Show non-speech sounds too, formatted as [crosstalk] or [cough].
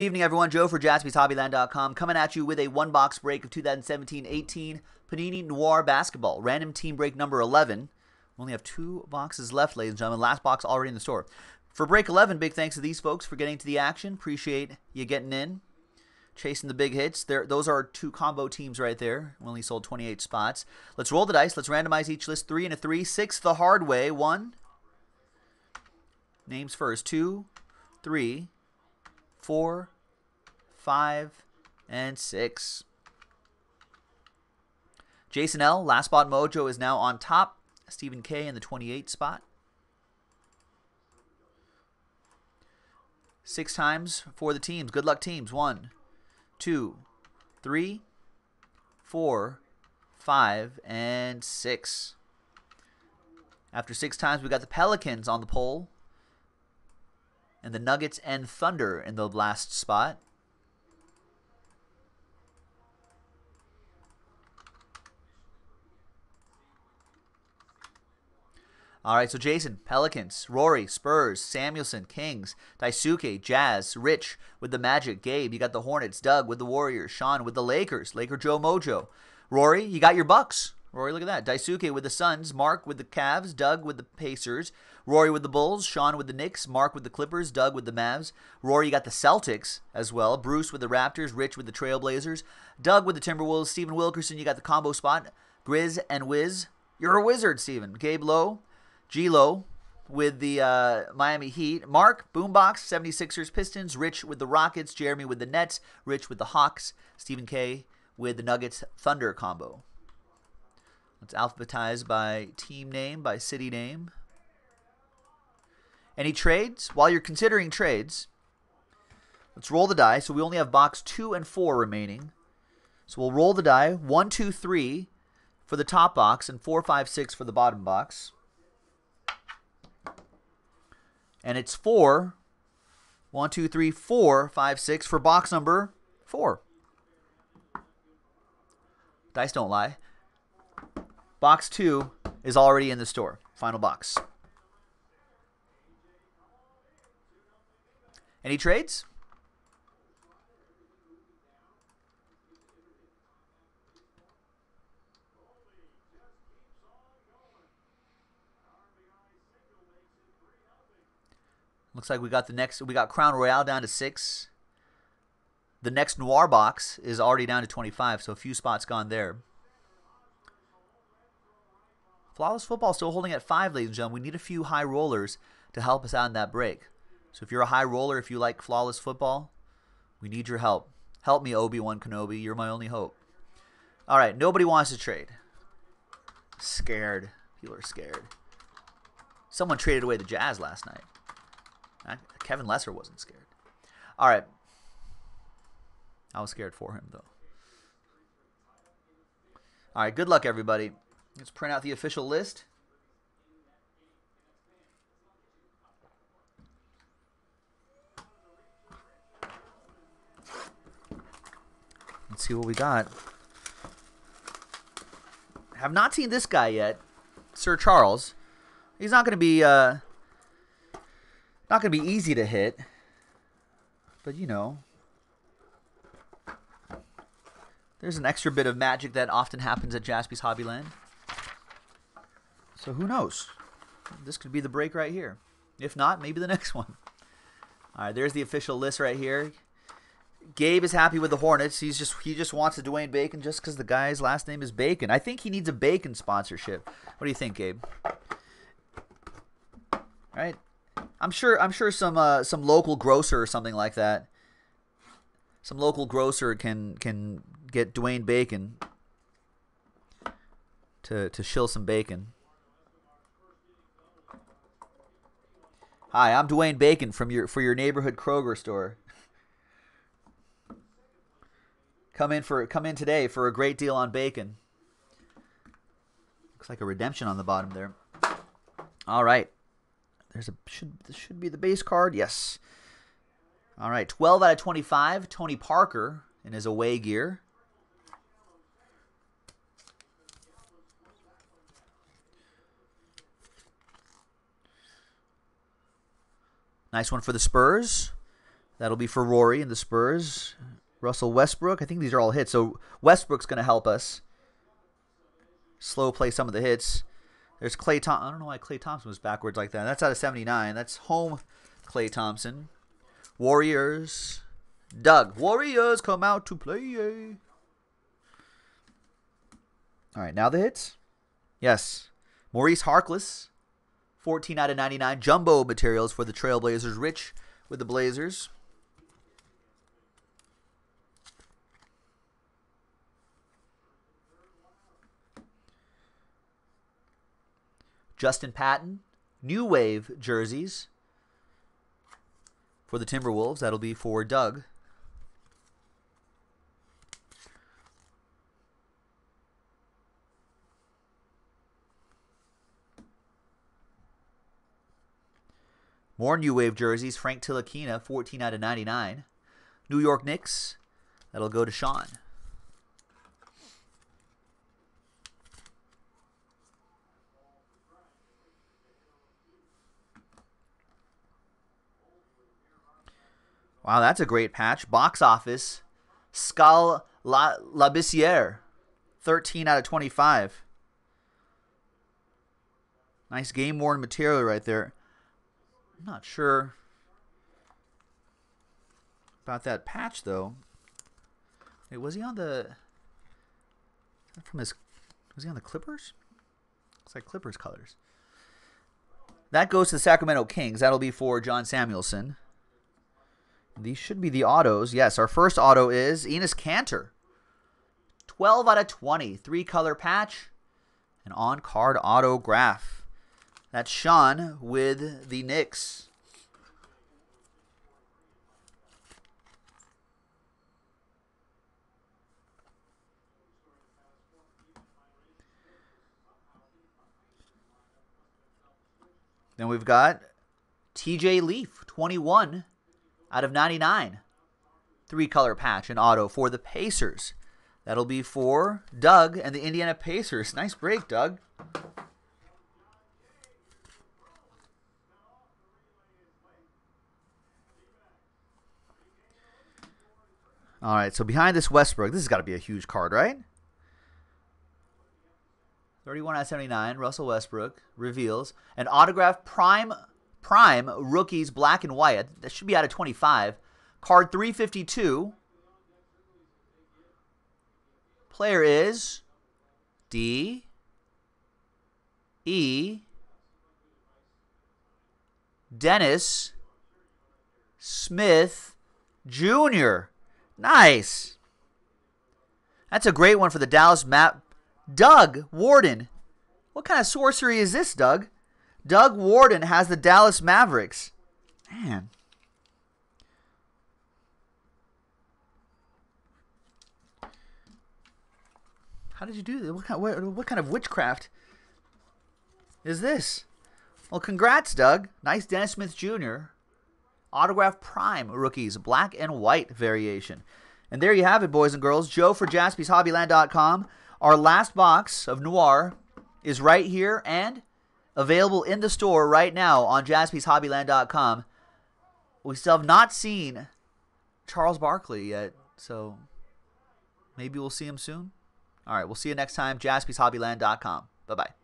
evening, everyone. Joe for jaspyshobbyland.com coming at you with a one box break of 2017 18 Panini Noir Basketball. Random team break number 11. We only have two boxes left, ladies and gentlemen. Last box already in the store. For break 11, big thanks to these folks for getting to the action. Appreciate you getting in, chasing the big hits. There, those are two combo teams right there. We only sold 28 spots. Let's roll the dice. Let's randomize each list three and a three. Six the hard way. One. Names first. Two, three, four, five, and six. Jason L. Last spot mojo is now on top. Stephen K. in the 28 spot. Six times for the teams. Good luck, teams. One, two, three, four, five, and six. After six times, we got the Pelicans on the pole, and the Nuggets and Thunder in the last spot. All right, so Jason, Pelicans, Rory, Spurs, Samuelson, Kings, Daisuke, Jazz, Rich with the Magic, Gabe, you got the Hornets, Doug with the Warriors, Sean with the Lakers, Laker Joe Mojo. Rory, you got your Bucks. Rory, look at that. Daisuke with the Suns, Mark with the Cavs, Doug with the Pacers, Rory with the Bulls, Sean with the Knicks, Mark with the Clippers, Doug with the Mavs. Rory, you got the Celtics as well. Bruce with the Raptors, Rich with the Trailblazers, Doug with the Timberwolves, Stephen Wilkerson, you got the combo spot. Grizz and Wiz, you're a wizard, Stephen. Gabe Lowe, G-Lo with the uh, Miami Heat. Mark, Boombox, 76ers, Pistons. Rich with the Rockets. Jeremy with the Nets. Rich with the Hawks. Stephen K with the Nuggets Thunder combo. Let's alphabetize by team name, by city name. Any trades? While you're considering trades, let's roll the die. So we only have box two and four remaining. So we'll roll the die. One, two, three for the top box and four, five, six for the bottom box. And it's four. One, two, three, four, five, six for box number four. Dice don't lie. Box two is already in the store. Final box. Any trades? Looks like we got the next. We got Crown Royale down to six. The next Noir box is already down to 25, so a few spots gone there. Flawless Football still holding at five, ladies and gentlemen. We need a few high rollers to help us out in that break. So if you're a high roller, if you like Flawless Football, we need your help. Help me, Obi Wan Kenobi. You're my only hope. All right, nobody wants to trade. Scared. People are scared. Someone traded away the Jazz last night. Kevin Lesser wasn't scared. All right. I was scared for him, though. All right, good luck, everybody. Let's print out the official list. Let's see what we got. Have not seen this guy yet, Sir Charles. He's not going to be uh, not going to be easy to hit, but you know, there's an extra bit of magic that often happens at Jaspy's Hobbyland. So who knows? This could be the break right here. If not, maybe the [laughs] next one. All right, there's the official list right here. Gabe is happy with the Hornets. He's just he just wants a Dwayne Bacon just because the guy's last name is Bacon. I think he needs a Bacon sponsorship. What do you think, Gabe? All right. I'm sure I'm sure some uh, some local grocer or something like that. Some local grocer can can get Dwayne Bacon to to shill some bacon. Hi, I'm Dwayne Bacon from your for your neighborhood Kroger store. Come in for come in today for a great deal on bacon. Looks like a redemption on the bottom there. All right. There's a should this should be the base card. Yes. All right, 12 out of 25. Tony Parker in his away gear. Nice one for the Spurs. That'll be for Rory and the Spurs. Russell Westbrook. I think these are all hits. So Westbrook's going to help us slow play some of the hits. There's Klay Thompson. I don't know why Klay Thompson was backwards like that. That's out of 79. That's home Klay Thompson. Warriors. Doug. Warriors come out to play. All right, now the hits. Yes. Maurice Harkless. 14 out of 99. Jumbo materials for the Trailblazers. Rich with the Blazers. Justin Patton, New Wave jerseys for the Timberwolves. That'll be for Doug. More New Wave jerseys. Frank Ntilikina, 14 out of 99. New York Knicks. That'll go to Sean. Wow, that's a great patch. Box office. Skal La Labissiere. 13 out of 25. Nice game worn material right there. I'm not sure about that patch though. Wait, was he on the from his was he on the Clippers? Looks like Clippers colors. That goes to the Sacramento Kings. That'll be for John Samuelson. These should be the autos. Yes, our first auto is Enes Kanter. 12 out of 20. Three color patch. An on card autograph. That's Sean with the Knicks. Then we've got TJ Leaf, 21 out of 99. Three color patch and auto for the Pacers. That'll be for Doug and the Indiana Pacers. Nice break, Doug. All right, so behind this Westbrook, this has got to be a huge card, right? 31 out of 79, Russell Westbrook reveals an autograph prime Prime rookies black and white. That should be out of 25. Card 352. Player is D E Dennis Smith Jr. Nice. That's a great one for the Dallas map. Doug Warden. What kind of sorcery is this, Doug? Doug Warden has the Dallas Mavericks. Man. How did you do that? What kind, what, what kind of witchcraft is this? Well, congrats, Doug. Nice Dennis Smith Jr. Autograph Prime rookies, black and white variation. And there you have it, boys and girls. Joe for jaspyshobbyland.com. Our last box of Noir is right here, and available in the store right now on jaspyshobbyland.com. We still have not seen Charles Barkley yet, so maybe we'll see him soon. All right, we'll see you next time. jaspyshobbyland.com. Bye bye.